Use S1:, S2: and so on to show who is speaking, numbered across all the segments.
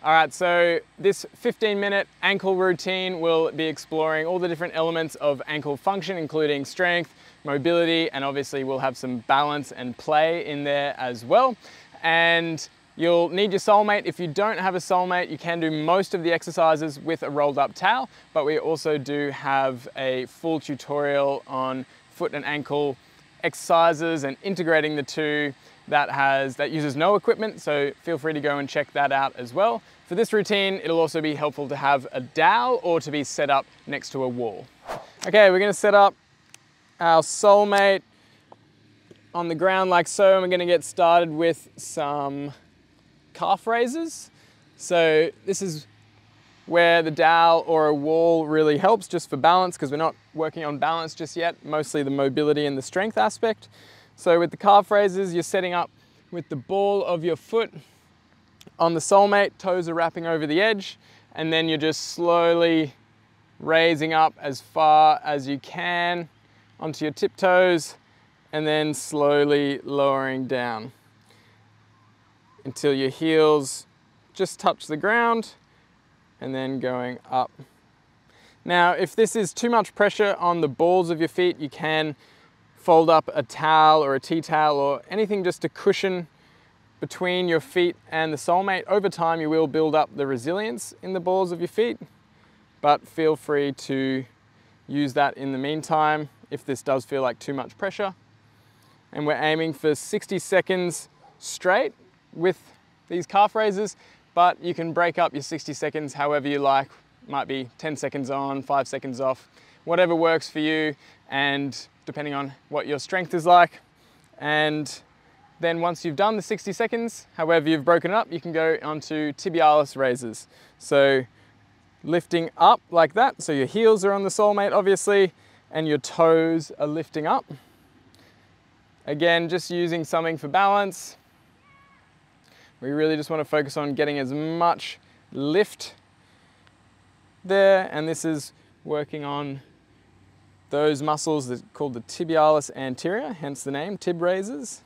S1: All right, so this 15 minute ankle routine will be exploring all the different elements of ankle function, including strength, mobility, and obviously we'll have some balance and play in there as well. And You'll need your SoleMate. If you don't have a SoleMate, you can do most of the exercises with a rolled up towel, but we also do have a full tutorial on foot and ankle exercises and integrating the two that has that uses no equipment, so feel free to go and check that out as well. For this routine, it'll also be helpful to have a dowel or to be set up next to a wall. Okay, we're gonna set up our SoleMate on the ground like so, and we're gonna get started with some calf raises. So this is where the dowel or a wall really helps just for balance because we're not working on balance just yet, mostly the mobility and the strength aspect. So with the calf raises, you're setting up with the ball of your foot on the SoleMate, toes are wrapping over the edge, and then you're just slowly raising up as far as you can onto your tiptoes, and then slowly lowering down until your heels just touch the ground and then going up. Now, if this is too much pressure on the balls of your feet, you can fold up a towel or a tea towel or anything just to cushion between your feet and the SoleMate. Over time, you will build up the resilience in the balls of your feet, but feel free to use that in the meantime if this does feel like too much pressure. And we're aiming for 60 seconds straight with these calf raises, but you can break up your 60 seconds however you like. Might be 10 seconds on, five seconds off, whatever works for you, and depending on what your strength is like. And then once you've done the 60 seconds, however you've broken it up, you can go onto tibialis raises. So lifting up like that, so your heels are on the SoleMate obviously, and your toes are lifting up. Again, just using something for balance, we really just want to focus on getting as much lift there, and this is working on those muscles that called the tibialis anterior, hence the name, tib raises.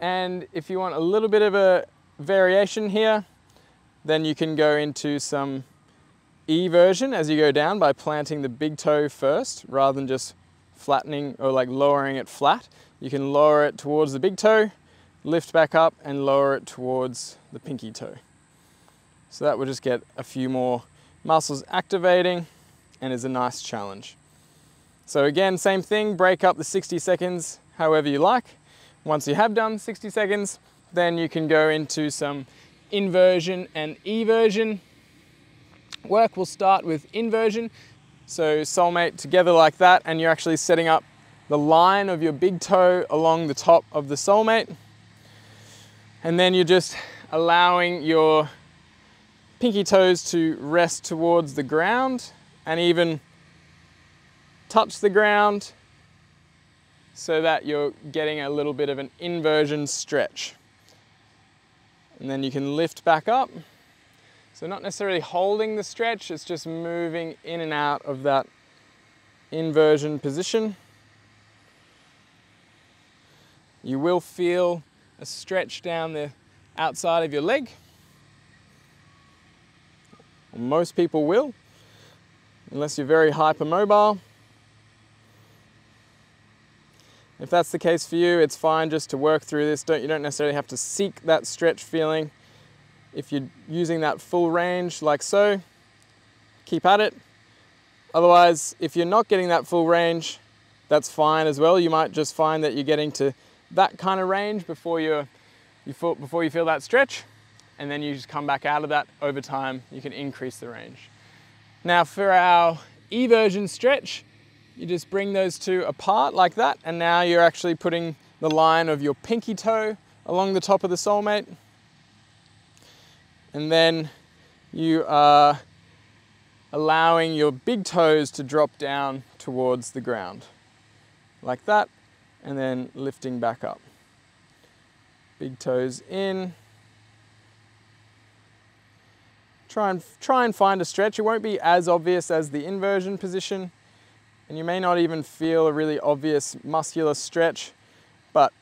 S1: And if you want a little bit of a variation here, then you can go into some E version as you go down by planting the big toe first rather than just flattening or like lowering it flat. You can lower it towards the big toe lift back up and lower it towards the pinky toe. So that will just get a few more muscles activating and is a nice challenge. So again, same thing, break up the 60 seconds however you like. Once you have done 60 seconds, then you can go into some inversion and eversion. Work will start with inversion. So SoleMate together like that, and you're actually setting up the line of your big toe along the top of the SoleMate. And then you're just allowing your pinky toes to rest towards the ground and even touch the ground so that you're getting a little bit of an inversion stretch. And then you can lift back up. So not necessarily holding the stretch, it's just moving in and out of that inversion position. You will feel a stretch down the outside of your leg. Most people will, unless you're very hypermobile. If that's the case for you, it's fine just to work through this. Don't, you don't necessarily have to seek that stretch feeling. If you're using that full range like so, keep at it. Otherwise, if you're not getting that full range, that's fine as well. You might just find that you're getting to that kind of range before you you feel, before you feel that stretch, and then you just come back out of that over time, you can increase the range. Now for our eversion stretch, you just bring those two apart like that, and now you're actually putting the line of your pinky toe along the top of the SoleMate. And then you are allowing your big toes to drop down towards the ground like that and then lifting back up. Big toes in. Try and, try and find a stretch. It won't be as obvious as the inversion position and you may not even feel a really obvious muscular stretch, but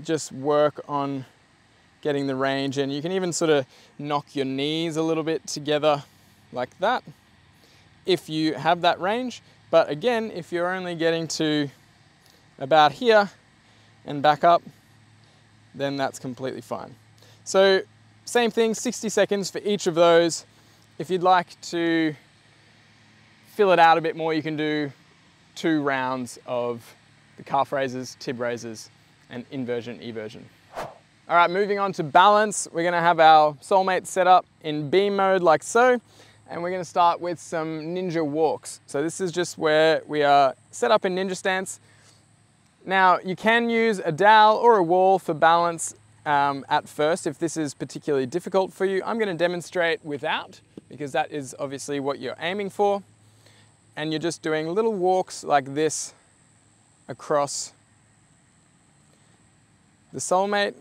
S1: just work on getting the range and you can even sort of knock your knees a little bit together like that if you have that range. But again, if you're only getting to about here and back up, then that's completely fine. So same thing, 60 seconds for each of those. If you'd like to fill it out a bit more, you can do two rounds of the calf raises, tib raises, and inversion, eversion. All right, moving on to balance. We're gonna have our SoleMate set up in beam mode like so, and we're gonna start with some ninja walks. So this is just where we are set up in ninja stance. Now, you can use a dowel or a wall for balance um, at first if this is particularly difficult for you. I'm gonna demonstrate without because that is obviously what you're aiming for. And you're just doing little walks like this across the SoleMate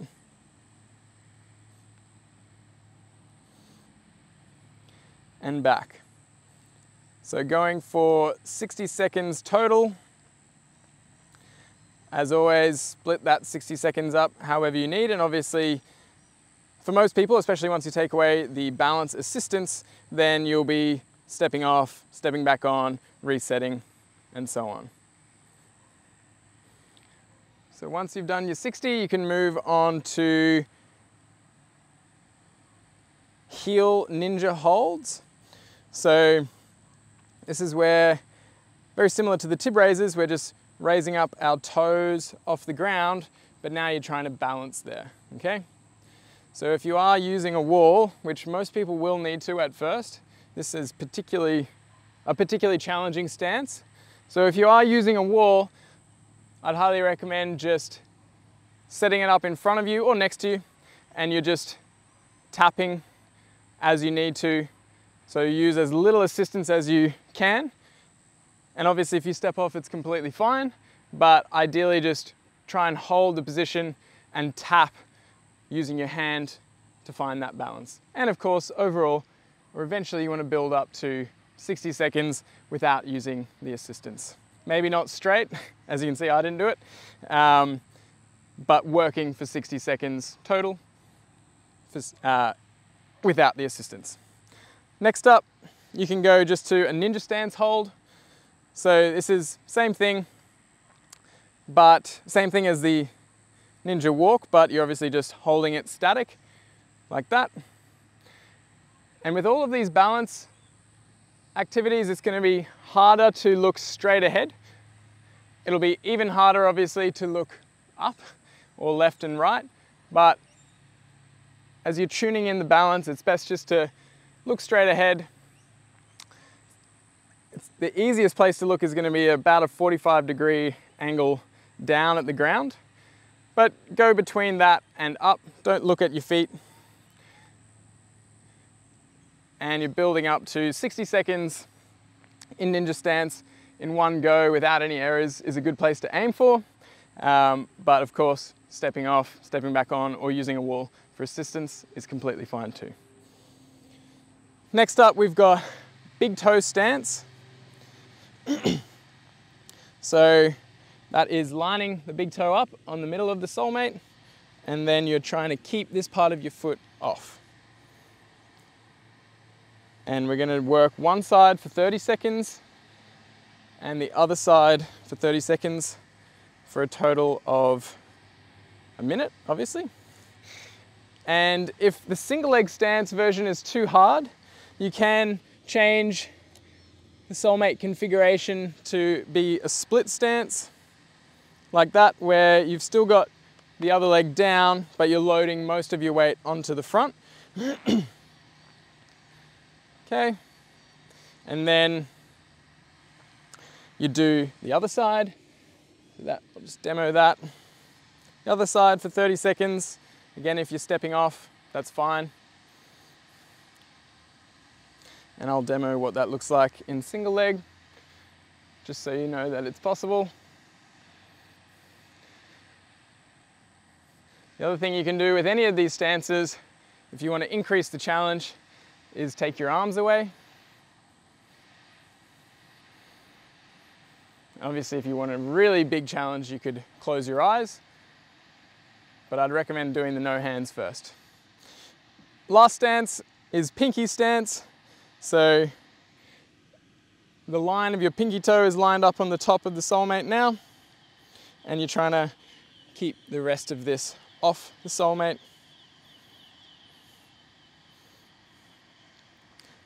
S1: and back. So going for 60 seconds total. As always, split that 60 seconds up however you need. And obviously, for most people, especially once you take away the balance assistance, then you'll be stepping off, stepping back on, resetting, and so on. So once you've done your 60, you can move on to heel ninja holds. So this is where, very similar to the tib raises, we're just raising up our toes off the ground, but now you're trying to balance there, okay? So if you are using a wall, which most people will need to at first, this is particularly a particularly challenging stance. So if you are using a wall, I'd highly recommend just setting it up in front of you or next to you, and you're just tapping as you need to so use as little assistance as you can. And obviously if you step off, it's completely fine, but ideally just try and hold the position and tap using your hand to find that balance. And of course, overall, or eventually you want to build up to 60 seconds without using the assistance. Maybe not straight, as you can see I didn't do it, um, but working for 60 seconds total for, uh, without the assistance. Next up, you can go just to a ninja stance hold. So this is same thing, but same thing as the ninja walk, but you're obviously just holding it static like that. And with all of these balance activities, it's gonna be harder to look straight ahead. It'll be even harder, obviously, to look up or left and right, but as you're tuning in the balance, it's best just to look straight ahead. It's the easiest place to look is going to be about a 45 degree angle down at the ground, but go between that and up. Don't look at your feet. And you're building up to 60 seconds in ninja stance in one go without any errors is a good place to aim for. Um, but of course, stepping off, stepping back on, or using a wall for assistance is completely fine too. Next up, we've got big toe stance. so that is lining the big toe up on the middle of the SoleMate, and then you're trying to keep this part of your foot off. And we're gonna work one side for 30 seconds and the other side for 30 seconds for a total of a minute, obviously. And if the single leg stance version is too hard, you can change the SoleMate configuration to be a split stance like that where you've still got the other leg down but you're loading most of your weight onto the front. okay, and then you do the other side. That, I'll just demo that. The other side for 30 seconds. Again, if you're stepping off, that's fine and I'll demo what that looks like in single leg, just so you know that it's possible. The other thing you can do with any of these stances, if you want to increase the challenge, is take your arms away. Obviously, if you want a really big challenge, you could close your eyes. but I'd recommend doing the no hands first. Last stance is pinky stance. So the line of your pinky toe is lined up on the top of the SoleMate now, and you're trying to keep the rest of this off the SoleMate.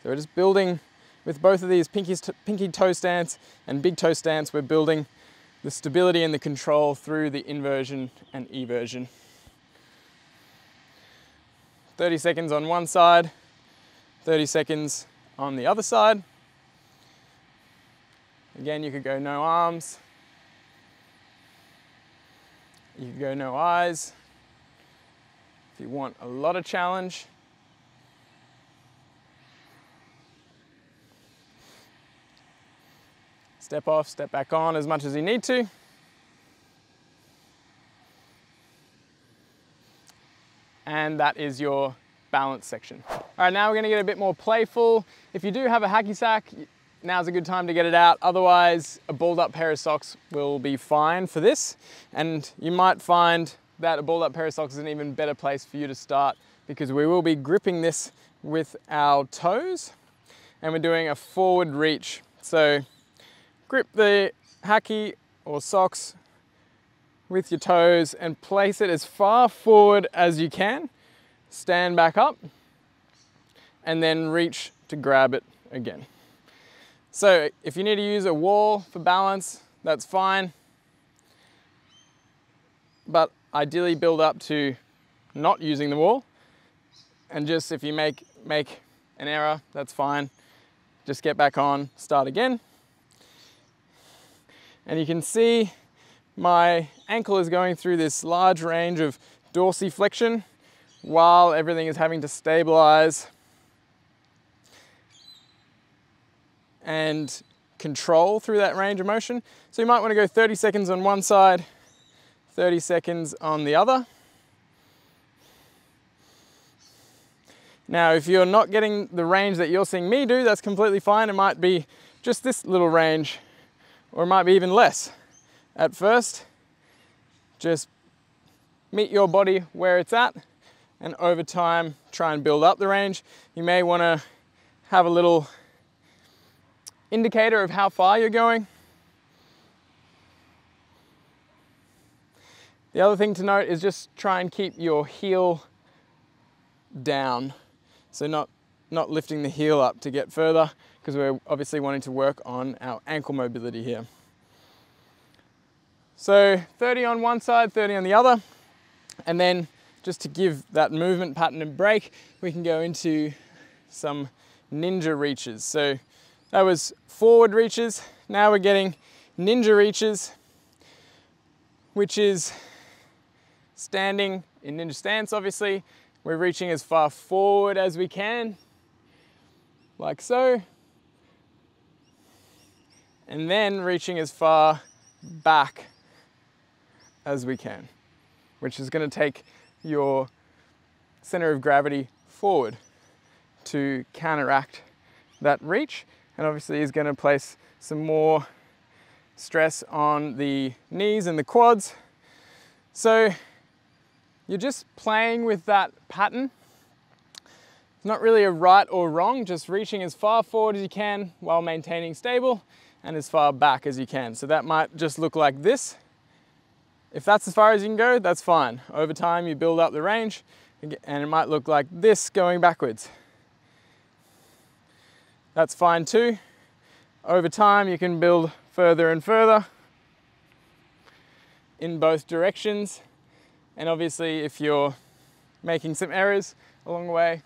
S1: So we're just building with both of these pinky, pinky toe stance and big toe stance, we're building the stability and the control through the inversion and eversion. 30 seconds on one side, 30 seconds on the other side. Again, you could go no arms. You could go no eyes. If you want a lot of challenge, step off, step back on as much as you need to. And that is your balance section. All right, now we're gonna get a bit more playful. If you do have a hacky sack, now's a good time to get it out. Otherwise, a balled up pair of socks will be fine for this. And you might find that a balled up pair of socks is an even better place for you to start because we will be gripping this with our toes and we're doing a forward reach. So grip the hacky or socks with your toes and place it as far forward as you can. Stand back up and then reach to grab it again. So if you need to use a wall for balance, that's fine. But ideally build up to not using the wall. And just if you make, make an error, that's fine. Just get back on, start again. And you can see my ankle is going through this large range of dorsiflexion while everything is having to stabilize and control through that range of motion. So you might want to go 30 seconds on one side, 30 seconds on the other. Now, if you're not getting the range that you're seeing me do, that's completely fine. It might be just this little range, or it might be even less. At first, just meet your body where it's at, and over time, try and build up the range. You may want to have a little indicator of how far you're going. The other thing to note is just try and keep your heel down. So not, not lifting the heel up to get further because we're obviously wanting to work on our ankle mobility here. So 30 on one side, 30 on the other. And then just to give that movement pattern a break, we can go into some ninja reaches. So that was forward reaches. Now we're getting ninja reaches, which is standing in ninja stance, obviously. We're reaching as far forward as we can, like so. And then reaching as far back as we can, which is gonna take your center of gravity forward to counteract that reach and obviously is going to place some more stress on the knees and the quads. So you're just playing with that pattern. Not really a right or wrong, just reaching as far forward as you can while maintaining stable and as far back as you can. So that might just look like this. If that's as far as you can go, that's fine. Over time, you build up the range and it might look like this going backwards. That's fine too. Over time, you can build further and further in both directions. And obviously, if you're making some errors along the way,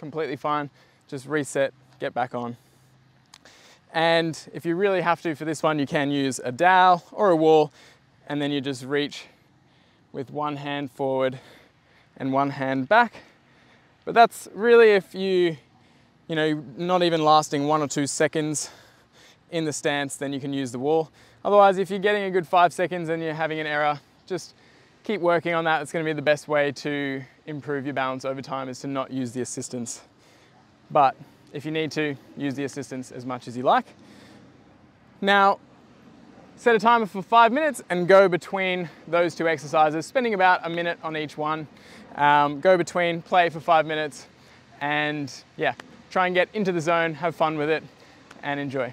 S1: completely fine. Just reset, get back on. And if you really have to for this one, you can use a dowel or a wall, and then you just reach with one hand forward and one hand back. But that's really if you you know, not even lasting one or two seconds in the stance, then you can use the wall. Otherwise, if you're getting a good five seconds and you're having an error, just keep working on that. It's gonna be the best way to improve your balance over time is to not use the assistance. But if you need to, use the assistance as much as you like. Now, Set a timer for five minutes and go between those two exercises, spending about a minute on each one. Um, go between, play for five minutes, and yeah, try and get into the zone, have fun with it, and enjoy.